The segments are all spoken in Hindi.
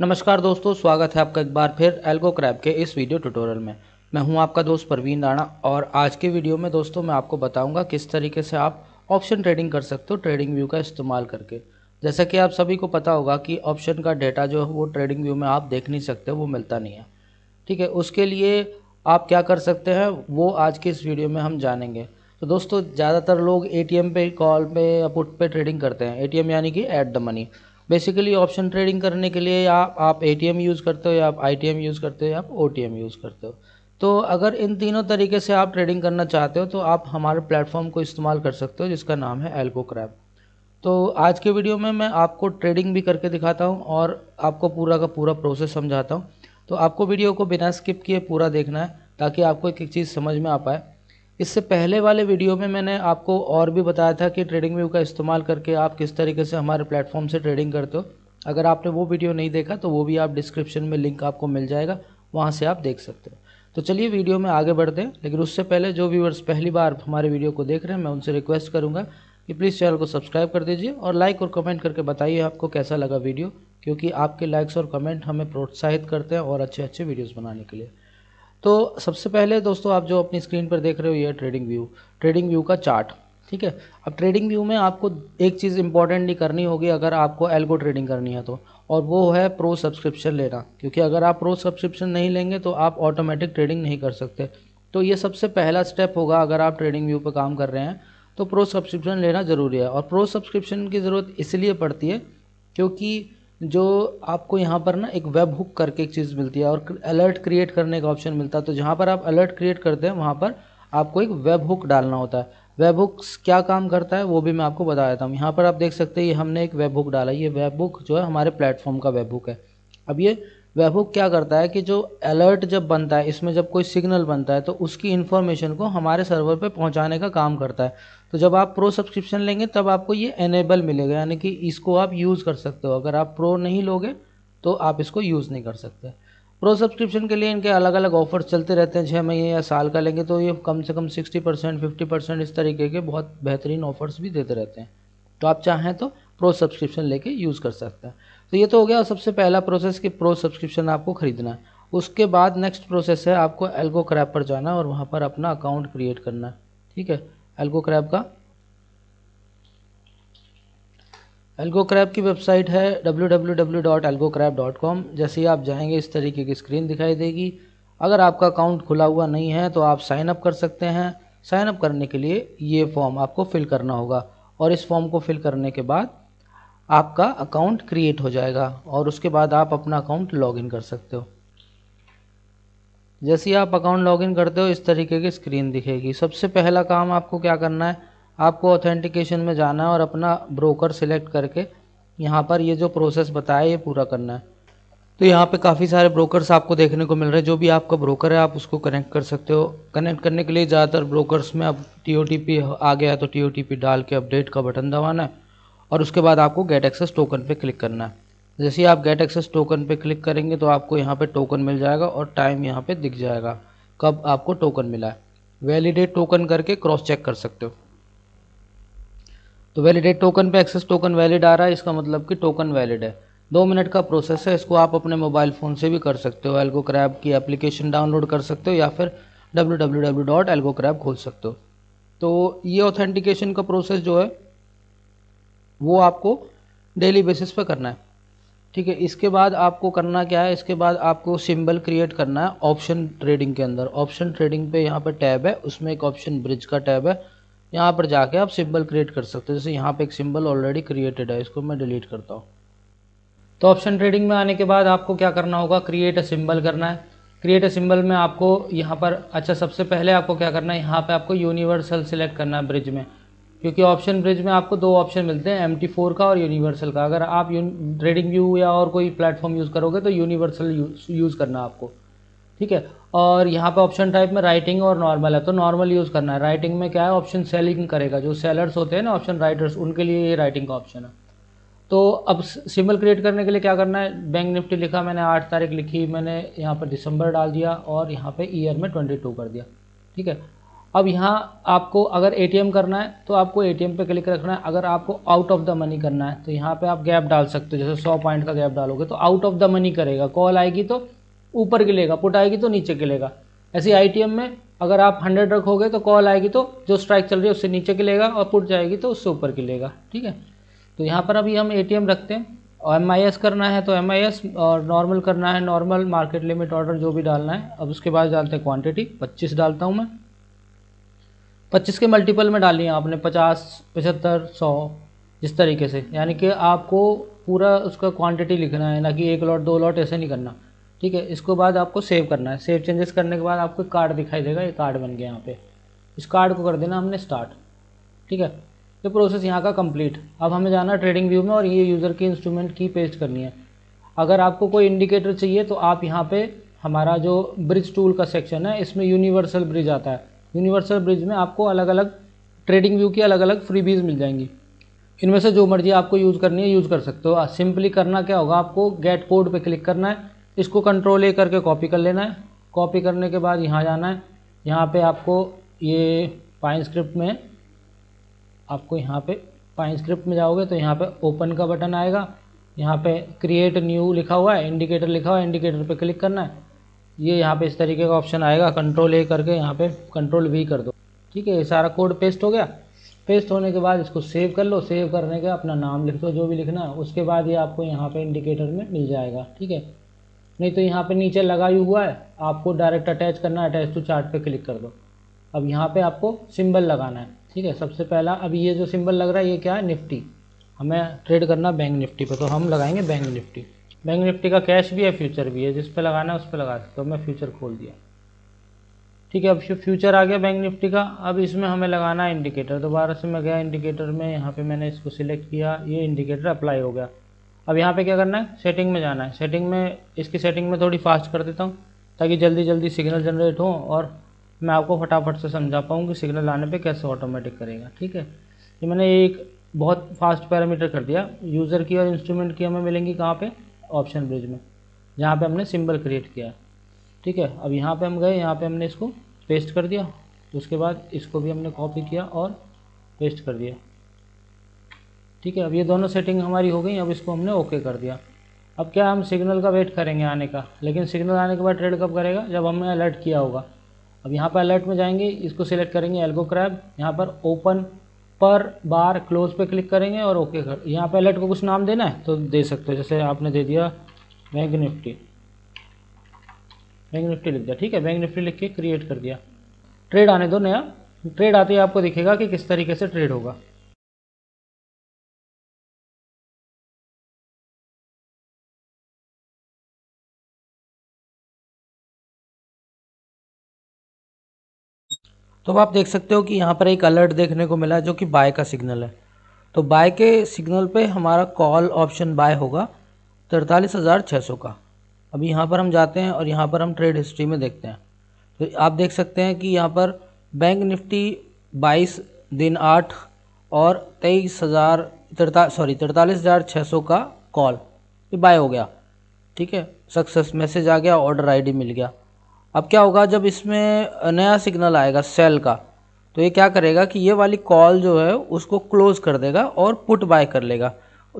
नमस्कार दोस्तों, स्वागत है आपका एक बार फिर एल्गो क्रैब के इस वीडियो ट्यूटोरियल में। मैं हूँ आपका दोस्त परवीन राणा और आज के वीडियो में दोस्तों मैं आपको बताऊँगा किस तरीके से आप ऑप्शन ट्रेडिंग कर सकते हो ट्रेडिंग व्यू का इस्तेमाल करके। जैसा कि आप सभी को पता होगा कि ऑप्शन का डेटा जो है वो ट्रेडिंग व्यू में आप देख नहीं सकते, वो मिलता नहीं है। ठीक है, उसके लिए आप क्या कर सकते हैं, वो आज के इस वीडियो में हम जानेंगे। तो दोस्तों, ज़्यादातर लोग एटीएम पे कॉल पे या पुट पे ट्रेडिंग करते हैं। एटीएम यानी कि at the money basically option trading करने के लिए या आप एटीएम यूज़ करते हो या आप आईटीएम यूज़ करते हो या आप ओटीएम यूज़ करते हो। तो अगर इन तीनों तरीके से आप ट्रेडिंग करना चाहते हो तो आप हमारे प्लेटफॉर्म को इस्तेमाल कर सकते हो, जिसका नाम है एल्को क्रैब तो आज के वीडियो में मैं आपको ट्रेडिंग भी करके दिखाता हूँ और आपको पूरा का पूरा प्रोसेस समझाता हूँ। तो आपको वीडियो को बिना स्किप किए पूरा देखना है, ताकि आपको एक एक चीज़ समझ में आ पाए। इससे पहले वाले वीडियो में मैंने आपको और भी बताया था कि ट्रेडिंग व्यू का इस्तेमाल करके आप किस तरीके से हमारे प्लेटफॉर्म से ट्रेडिंग करते हो। अगर आपने वो वीडियो नहीं देखा तो वो भी आप डिस्क्रिप्शन में लिंक आपको मिल जाएगा, वहाँ से आप देख सकते हो। तो चलिए वीडियो में आगे बढ़ते हैं, लेकिन उससे पहले जो व्यूवर्स पहली बार हमारे वीडियो को देख रहे हैं, मैं उनसे रिक्वेस्ट करूँगा कि प्लीज़ चैनल को सब्सक्राइब कर दीजिए और लाइक और कमेंट करके बताइए आपको कैसा लगा वीडियो, क्योंकि आपके लाइक्स और कमेंट हमें प्रोत्साहित करते हैं और अच्छे अच्छे वीडियोज़ बनाने के लिए। तो सबसे पहले दोस्तों आप जो अपनी स्क्रीन पर देख रहे हो, ये ट्रेडिंग व्यू ट्रेडिंग व्यू का चार्ट ठीक है? अब ट्रेडिंग व्यू में आपको एक चीज़ इंपॉर्टेंटली करनी होगी अगर आपको एल्गो ट्रेडिंग करनी है तो और वो है प्रो सब्सक्रिप्शन लेना। क्योंकि अगर आप प्रो सब्सक्रिप्शन नहीं लेंगे तो आप ऑटोमेटिक ट्रेडिंग नहीं कर सकते। तो ये सबसे पहला स्टेप होगा अगर आप ट्रेडिंग व्यू पर काम कर रहे हैं तो प्रो सब्सक्रिप्शन लेना ज़रूरी है। और प्रो सब्सक्रिप्शन की ज़रूरत इसलिए पड़ती है क्योंकि जो आपको यहाँ पर ना एक वेब हुक करके एक चीज़ मिलती है और अलर्ट क्रिएट करने का ऑप्शन मिलता है। तो जहाँ पर आप अलर्ट क्रिएट करते हैं, वहाँ पर आपको एक वेब हुक डालना होता है। वेब हुक्स क्या काम करता है, वो भी मैं आपको बता देता हूँ। यहाँ पर आप देख सकते हैं हमने एक वेब हुक डाला। ये वेब हुक जो है, हमारे प्लेटफॉर्म का वेब हुक है। अब ये वेब हुक क्या करता है कि जो अलर्ट जब बनता है, इसमें जब कोई सिग्नल बनता है तो उसकी इन्फॉर्मेशन को हमारे सर्वर पर पहुँचाने का काम करता है। तो जब आप प्रो सब्सक्रिप्शन लेंगे, तब आपको ये एनेबल मिलेगा, यानी कि इसको आप यूज़ कर सकते हो। अगर आप प्रो नहीं लोगे तो आप इसको यूज़ नहीं कर सकते। प्रो सब्सक्रिप्शन के लिए इनके अलग अलग ऑफर्स चलते रहते हैं। छः महीने या साल का लेंगे तो ये कम से कम सिक्सटी परसेंट फिफ्टी परसेंट इस तरीके के बहुत बेहतरीन ऑफर्स भी देते रहते हैं। तो आप चाहें तो प्रो सब्सक्रिप्शन लेके यूज़ कर सकते हैं। तो ये तो हो गया सबसे पहला प्रोसेस कि प्रो सब्सक्रिप्शन आपको ख़रीदना है। उसके बाद नेक्स्ट प्रोसेस है आपको एल्गो क्रैप पर जाना और वहाँ पर अपना अकाउंट क्रिएट करना है। ठीक है? एल्गो क्रैप का। एल्गो क्रैप की वेबसाइट है www.algocrab.com जैसे ही आप जाएँगे, इस तरीके की स्क्रीन दिखाई देगी। अगर आपका अकाउंट खुला हुआ नहीं है तो आप साइन अप कर सकते हैं। साइन अप करने के लिए ये फॉर्म आपको फिल करना होगा। और इस फॉर्म को फिल करने के बाद आपका अकाउंट क्रिएट हो जाएगा। और उसके बाद आप अपना अकाउंट लॉगिन कर सकते हो। जैसे ही आप अकाउंट लॉगिन करते हो, इस तरीके की स्क्रीन दिखेगी। सबसे पहला काम आपको क्या करना है? आपको ऑथेंटिकेशन में जाना है और अपना ब्रोकर सिलेक्ट करके यहाँ पर ये जो प्रोसेस बताया, ये पूरा करना है। तो यहाँ पे काफ़ी सारे ब्रोकर्स आपको देखने को मिल रहे हैं। जो भी आपका ब्रोकर है, आप उसको कनेक्ट कर सकते हो। कनेक्ट करने के लिए ज़्यादातर ब्रोकर्स में अब टीओटीपी आ गया है तो टीओटीपी डाल के अपडेट का बटन दबाना है और उसके बाद आपको गेट एक्सेस टोकन पर क्लिक करना है। जैसे ही आप गेट एक्सेस टोकन पे क्लिक करेंगे तो आपको यहाँ पे टोकन मिल जाएगा और टाइम यहाँ पे दिख जाएगा। कब आपको टोकन मिला है? वैलिडेट टोकन करके क्रॉस चेक कर सकते हो। तो वैलिडेट टोकन पे एक्सेस टोकन वैलिड आ रहा है, इसका मतलब कि टोकन वैलिड है। दो मिनट का प्रोसेस है, इसको आप अपने मोबाइल फ़ोन से भी कर सकते हो। एल्गो क्रैब की एप्लीकेशन डाउनलोड कर सकते हो या फिर डब्ल्यू खोल सकते हो। तो ये ऑथेंटिकेशन का प्रोसेस जो है, वो आपको डेली बेसिस पे करना है। ठीक है, इसके बाद आपको करना क्या है? इसके बाद आपको सिंबल क्रिएट करना है ऑप्शन ट्रेडिंग के अंदर। ऑप्शन ट्रेडिंग पे यहाँ पर टैब है, उसमें एक ऑप्शन ब्रिज का टैब है। यहाँ पर जाके आप सिंबल क्रिएट कर सकते हो। जैसे यहाँ पे एक सिंबल ऑलरेडी क्रिएटेड है, इसको मैं डिलीट करता हूँ। तो ऑप्शन ट्रेडिंग में आने के बाद आपको क्या करना होगा? क्रिएट अ सिंबल करना है। क्रिएट अ सिंबल में आपको यहाँ पर अच्छा सबसे पहले आपको क्या करना है? यहाँ पे आपको यूनिवर्सल सिलेक्ट करना है ब्रिज में। क्योंकि ऑप्शन ब्रिज में आपको दो ऑप्शन मिलते हैं एम टी फोर का और यूनिवर्सल का। अगर आप ट्रेडिंग व्यू या और कोई प्लेटफॉर्म यूज़ करोगे तो यूनिवर्सल यूज़ करना आपको। ठीक है? और यहाँ पे ऑप्शन टाइप में राइटिंग और नॉर्मल है तो नॉर्मल यूज़ करना है। राइटिंग में क्या है? ऑप्शन सेलिंग करेगा। जो सेलर्स होते हैं ना ऑप्शन राइटर्स उनके लिए ये राइटिंग का ऑप्शन है। तो अब सिंबल क्रिएट करने के लिए क्या करना है? बैंक निफ्टी लिखा, मैंने आठ तारीख लिखी, मैंने यहाँ पर दिसंबर डाल दिया और यहाँ पर ईयर में ट्वेंटी टू कर दिया। ठीक है? अब यहाँ आपको अगर एटीएम करना है तो आपको एटीएम पे क्लिक रखना है। अगर आपको आउट ऑफ़ द मनी करना है तो यहाँ पे आप गैप डाल सकते हो। जैसे सौ पॉइंट का गैप डालोगे तो आउट ऑफ़ द मनी करेगा। कॉल आएगी तो ऊपर गिलेगा पुट आएगी तो नीचे गिलेगा। ऐसे आई में अगर आप हंड्रेड रखोगे तो कॉल आएगी तो जो स्ट्राइक चल रही है, उससे नीचे गिलेगा और पुट जाएगी तो उससे ऊपर गिलेगा। ठीक है? तो यहाँ पर अभी हम एटीएम रखते हैं। और एम करना है तो एम और नॉर्मल करना है। नॉर्मल मार्केट लिमिट ऑर्डर जो भी डालना है, अब उसके बाद डालते हैं क्वांटिटी 25 डालता हूँ मैं। 25 के मल्टीपल में डालिए आपने 50 पचहत्तर, सौ जिस तरीके से। यानी कि आपको पूरा उसका क्वांटिटी लिखना है, ना कि एक लॉट दो लॉट ऐसे नहीं करना। ठीक है, इसको बाद आपको सेव करना है। सेव चेंजेस करने के बाद आपको कार्ड दिखाई देगा ये कार्ड बन गया यहाँ पे। इस कार्ड को कर देना हमने स्टार्ट ठीक है? ये प्रोसेस यहाँ का कंप्लीट अब हमें जाना ट्रेडिंग व्यू में और ये यूज़र की इंस्ट्रूमेंट की पेस्ट करनी है। अगर आपको कोई इंडिकेटर चाहिए तो आप यहाँ पे हमारा जो ब्रिज टूल का सेक्शन है, इसमें यूनिवर्सल ब्रिज आता है। यूनिवर्सल ब्रिज में आपको अलग अलग ट्रेडिंग व्यू की अलग अलग फ्रीबीज मिल जाएँगी। इनमें से जो मर्ज़ी आपको यूज़ करनी है, यूज़ कर सकते हो। सिंपली करना क्या होगा, आपको गेट कोड पे क्लिक करना है। इसको कंट्रोल ए करके कॉपी कर लेना है। कॉपी करने के बाद यहाँ जाना है। यहाँ पे आपको ये पाइन स्क्रिप्ट में आपको यहाँ पे पाइन स्क्रिप्ट में जाओगे तो यहाँ पे ओपन का बटन आएगा। यहाँ पे क्रिएट न्यू लिखा हुआ है इंडिकेटर लिखा हुआ है इंडिकेटर पे क्लिक करना है। ये यहाँ पे इस तरीके का ऑप्शन आएगा कंट्रोल ए करके यहाँ पे कंट्रोल वी कर दो। ठीक है, ये सारा कोड पेस्ट हो गया। पेस्ट होने के बाद इसको सेव कर लो। सेव करने के अपना नाम लिख दो, जो भी लिखना है। उसके बाद ये आपको यहाँ पे इंडिकेटर में मिल जाएगा। ठीक है? नहीं तो यहाँ पे नीचे लगा ही हुआ है। आपको डायरेक्ट अटैच करना है अटैच टू चार्ट पे क्लिक कर दो। अब यहाँ पे आपको सिंबल लगाना है। ठीक है? सबसे पहला, अब ये जो सिंबल लग रहा है, ये क्या है? निफ्टी। हमें ट्रेड करना बैंक निफ्टी पर तो हम लगाएँगे बैंक निफ्टी। बैंक निफ्टी का कैश भी है, फ्यूचर भी है। जिस पे लगाना है उस पर लगा सकते हो। मैं फ्यूचर खोल दिया। ठीक है, अब फ्यूचर आ गया बैंक निफ्टी का। अब इसमें हमें लगाना है इंडिकेटर। दोबारा से मैं गया इंडिकेटर में। यहाँ पे मैंने इसको सिलेक्ट किया। ये इंडिकेटर अप्लाई हो गया। अब यहाँ पे क्या करना है? सेटिंग में जाना है। सेटिंग में इसकी सेटिंग में थोड़ी फास्ट कर देता हूँ, ताकि जल्दी जल्दी सिग्नल जनरेट हो और मैं आपको फटाफट से समझा पाऊँ कि सिग्नल आने पे कैसे ऑटोमेटिक करेगा। ठीक है? ये मैंने एक बहुत फास्ट पैरामीटर कर दिया। यूज़र की और इंस्ट्रूमेंट की हमें मिलेंगी कहाँ पे? ऑप्शन ब्रिज में। जहाँ पे हमने सिंबल क्रिएट किया। ठीक है, अब यहाँ पे हम गए, यहाँ पे हमने इसको पेस्ट कर दिया। उसके बाद इसको भी हमने कॉपी किया और पेस्ट कर दिया। ठीक है, अब ये दोनों सेटिंग हमारी हो गई, अब इसको हमने ओके कर दिया। अब क्या हम सिग्नल का वेट करेंगे आने का? लेकिन सिग्नल आने के बाद ट्रेड कब करेगा? जब हमने अलर्ट किया होगा। अब यहाँ पर अलर्ट में जाएँगे, इसको सिलेक्ट करेंगे एल्गो क्रैब यहाँ पर ओपन पर बार क्लोज पे क्लिक करेंगे और ओके कर, यहाँ पे अलर्ट को कुछ नाम देना है तो दे सकते हो। जैसे आपने दे दिया बैंक निफ्टी बैंक निफ्टी लिख दिया, ठीक है? बैंक निफ्टी लिख के क्रिएट कर दिया। ट्रेड आने दो नया। ट्रेड आते ही आपको दिखेगा कि किस तरीके से ट्रेड होगा। तो अब आप देख सकते हो कि यहाँ पर एक अलर्ट देखने को मिला जो कि बाय का सिग्नल है। तो बाय के सिग्नल पे हमारा कॉल ऑप्शन बाय होगा तरतालीस हज़ार छः सौ का। अभी यहाँ पर हम जाते हैं और यहाँ पर हम ट्रेड हिस्ट्री में देखते हैं। तो आप देख सकते हैं कि यहाँ पर बैंक निफ्टी बाईस दिन आठ और तेईस हज़ार तरता सॉरी तरतालीस हज़ार छः सौ का कॉल ये बाय हो गया। ठीक है? सक्सेस मैसेज आ गया ऑर्डर आईडी मिल गया। अब क्या होगा जब इसमें नया सिग्नल आएगा सेल का तो ये क्या करेगा कि ये वाली कॉल जो है उसको क्लोज कर देगा और पुट बाय कर लेगा।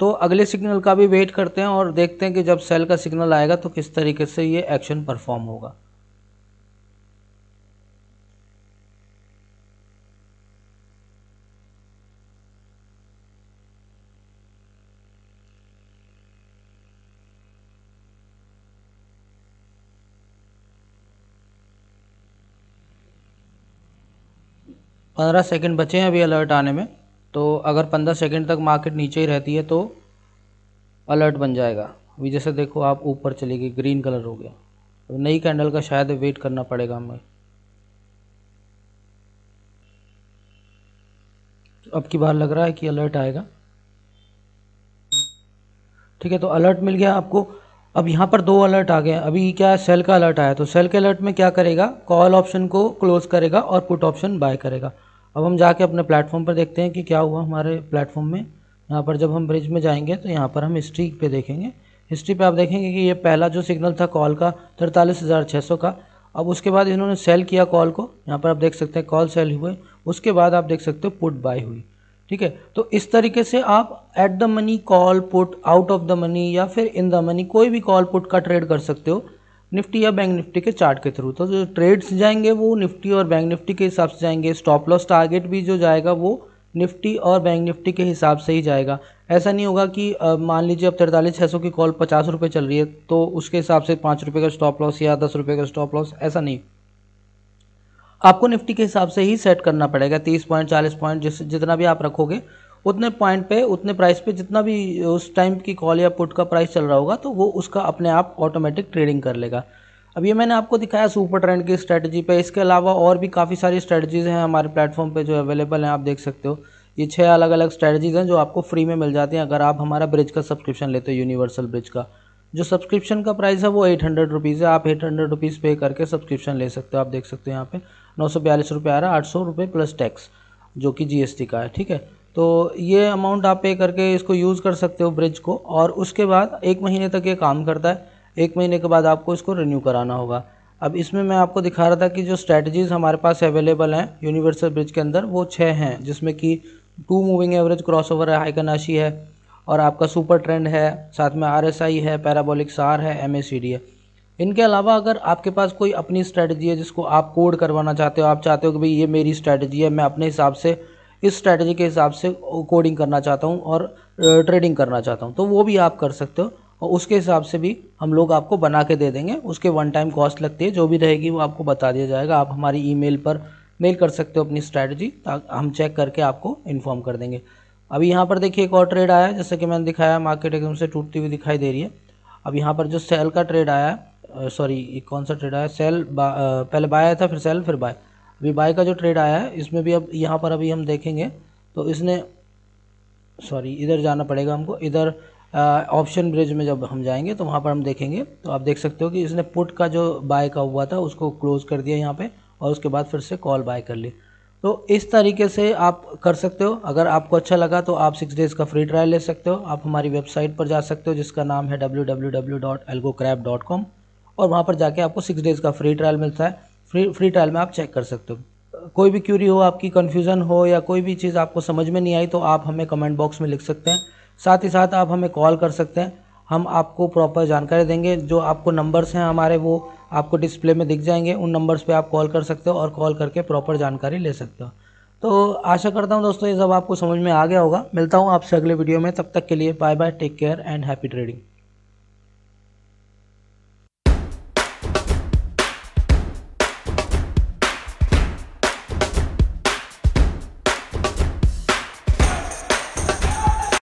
तो अगले सिग्नल का भी वेट करते हैं और देखते हैं कि जब सेल का सिग्नल आएगा तो किस तरीके से ये एक्शन परफॉर्म होगा। पंद्रह सेकंड बचे हैं अभी अलर्ट आने में तो अगर पंद्रह सेकंड तक मार्केट नीचे ही रहती है तो अलर्ट बन जाएगा। अभी जैसे देखो आप ऊपर चली गई ग्रीन कलर हो गया। तो नई कैंडल का शायद वेट करना पड़ेगा हमें। तो अब की बार लग रहा है कि अलर्ट आएगा। ठीक है तो अलर्ट मिल गया आपको। अब यहाँ पर दो अलर्ट आ गए अभी क्या है? सेल का अलर्ट आया। तो सेल के अलर्ट में क्या करेगा? कॉल ऑप्शन को क्लोज करेगा और पुट ऑप्शन बाय करेगा। अब हम जाके अपने प्लेटफॉर्म पर देखते हैं कि क्या हुआ हमारे प्लेटफॉर्म में। यहाँ पर जब हम ब्रिज में जाएँगे तो यहाँ पर हम हिस्ट्री पे देखेंगे। हिस्ट्री पे आप देखेंगे कि ये पहला जो सिग्नल था कॉल का तरतालीस हज़ार छः सौ का। अब उसके बाद इन्होंने सेल किया कॉल को। यहाँ पर आप देख सकते हैं कॉल सेल हुए। उसके बाद आप देख सकते हो पुट बाय हुई। ठीक है? तो इस तरीके से आप at the money call put out of the money या फिर इन द मनी कोई भी कॉल पुट का ट्रेड कर सकते हो, निफ्टी या बैंक निफ्टी के चार्ट के थ्रू तो जो ट्रेड्स जाएँगे वो निफ्टी और बैंक निफ्टी के हिसाब से जाएँगे। स्टॉप लॉस टारगेट भी जो जाएगा वो निफ्टी और बैंक निफ्टी के हिसाब से ही जाएगा। ऐसा नहीं होगा कि मान लीजिए अब तैंतालीस छः सौ की कॉल पचास रुपये चल रही है तो उसके हिसाब से पाँच रुपये का स्टॉप लॉस या दस रुपये का स्टॉप लॉस ऐसा नहीं। आपको निफ्टी के हिसाब से ही सेट करना पड़ेगा, तीस पॉइंट चालीस पॉइंट जिस, जितना भी आप रखोगे, उतने पॉइंट पे, उतने प्राइस पे, जितना भी उस टाइम की कॉल या पुट का प्राइस चल रहा होगा तो वो उसका अपने आप ऑटोमेटिक ट्रेडिंग कर लेगा। अब ये मैंने आपको दिखाया सुपर ट्रेंड की स्ट्रेटजी पे, इसके अलावा और भी काफ़ी सारी स्ट्रेटजीज़ हैं हमारे प्लेटफॉर्म पे जो अवेलेबल हैं, आप देख सकते हो। ये छः अलग अलग स्ट्रेटजीज़ हैं जो आपको फ्री में मिल जाती हैं, अगर आप हमारा ब्रिज का सब्सक्रिप्शन लेते हो यूनिवर्सल ब्रिज का। जो सब्सक्रिप्शन का प्राइस है वो एट हंड्रेड रुपीज़ है। आप एट हंड्रेड रुपीज़ पे करके सब्सक्रिप्शन ले सकते हो। आप देख सकते हो यहाँ पे नौ सौ बयालीस रुपये आ रहा है, आठ सौ रुपये प्लस टैक्स जो कि जीएसटी का है, ठीक है? तो ये अमाउंट आप पे करके इसको यूज़ कर सकते हो ब्रिज को और उसके बाद एक महीने तक ये काम करता है। एक महीने के बाद आपको इसको रिन्यू कराना होगा। अब इसमें मैं आपको दिखा रहा था कि जो स्ट्रैटेजीज़ हमारे पास अवेलेबल हैं यूनिवर्सल ब्रिज के अंदर, वो छः हैं, जिसमें कि two moving average crossover है हाइकनाशी है और आपका सुपर ट्रेंड है, साथ में आरएसआई है पैराबोलिक सार है एमएसीडी है। इनके अलावा अगर आपके पास कोई अपनी स्ट्रैटेजी है जिसको आप कोड करवाना चाहते हो, आप चाहते हो कि भाई ये मेरी स्ट्रैटेजी है, मैं अपने हिसाब से, इस स्ट्रैटेजी के हिसाब से कोडिंग करना चाहता हूँ और ट्रेडिंग करना चाहता हूँ तो वो भी आप कर सकते हो और उसके हिसाब से भी हम लोग आपको बना के दे देंगे। उसके वन टाइम कॉस्ट लगती है, जो भी रहेगी वो आपको बता दिया जाएगा। आप हमारी ईमेल पर मेल कर सकते हो अपनी स्ट्रैटेजी हम चेक करके आपको इन्फॉर्म कर देंगे। अभी यहाँ पर देखिए एक और ट्रेड आया जैसे कि मैंने दिखाया मार्केट एकदम से टूटती हुई दिखाई दे रही है। अब यहाँ पर जो सेल का ट्रेड आया है सॉरी कौन सा ट्रेड आया? सेल बा, पहले बाय आया था फिर सेल फिर बाय अभी बाय का जो ट्रेड आया है इसमें भी अब यहाँ पर अभी हम देखेंगे तो इसने सॉरी इधर जाना पड़ेगा हमको। इधर ऑप्शन ब्रिज में जब हम जाएँगे तो वहाँ पर हम देखेंगे। तो आप देख सकते हो कि इसने पुट का जो बाय का हुआ था उसको क्लोज कर दिया यहाँ पे और उसके बाद फिर से कॉल बाय कर ली। तो इस तरीके से आप कर सकते हो। अगर आपको अच्छा लगा तो आप सिक्स डेज़ का फ्री ट्रायल ले सकते हो। आप हमारी वेबसाइट पर जा सकते हो, जिसका नाम है डब्ल्यू और वहाँ पर जाके आपको सिक्स डेज़ का फ्री ट्रायल मिलता है। फ्री फ्री ट्रायल में आप चेक कर सकते हो। कोई भी क्यूरी हो, आपकी कन्फ्यूज़न हो या कोई भी चीज़ आपको समझ में नहीं आई तो आप हमें कमेंट बॉक्स में लिख सकते हैं। साथ ही साथ आप हमें कॉल कर सकते हैं। हम आपको प्रॉपर जानकारी देंगे। जो आपको नंबर्स हैं हमारे, वो आपको डिस्प्ले में दिख जाएँगे, उन नंबर्स पे आप कॉल कर सकते हो और कॉल करके प्रॉपर जानकारी ले सकते हो। तो आशा करता हूँ दोस्तों, ये सब आपको समझ में आ गया होगा। मिलता हूँ आपसे अगले वीडियो में, तब तक के लिए bye bye take care and happy trading